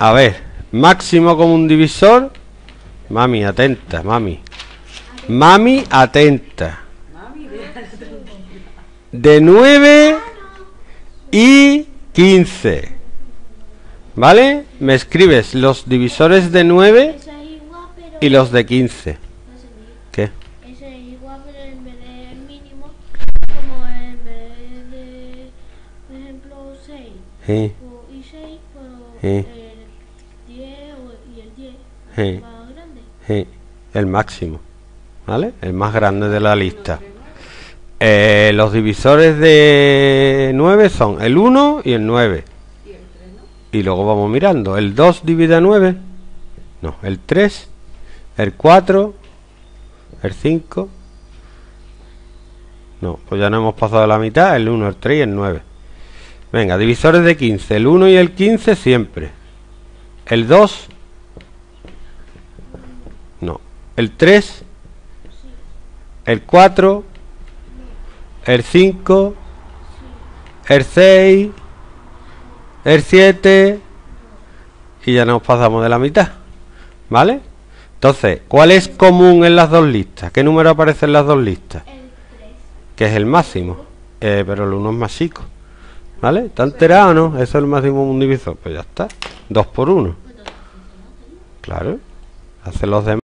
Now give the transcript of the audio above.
A ver, máximo común divisor. Mami, atenta, mami. Mami, atenta. De 9 y 15. ¿Vale? Me escribes los divisores de 9 Eso es igual, pero... y los de 15. No sé qué. ¿Qué? Eso es igual, pero en vez de mínimo, como en vez de, por ejemplo, 6 Sí, y 6, Sí. El 10 o- y el 10 sí, más grande. sí. El máximo. ¿Vale? El más grande de la lista. Eh, los divisores de 9 son el 1 y el 9. Y luego vamos mirando. El 2 divide a 9. No, el 3, el 4, el 5. No, pues ya no hemos pasado la mitad. El 1, el 3 y el 9. Venga, divisores de 15. El 1 y el 15 siempre. El 2. No. El 3. El 4. El 5. El 6. El 7. Y ya nos pasamos de la mitad. ¿Vale? Entonces, ¿cuál es común en las dos listas? ¿Qué número aparece en las dos listas? El 3. Que es el máximo. Eh, pero el 1 es más chico. ¿Vale? ¿Está enterado o no? Eso es el máximo un divisor. Pues ya está. 2 por 1. Claro. Hace los demás.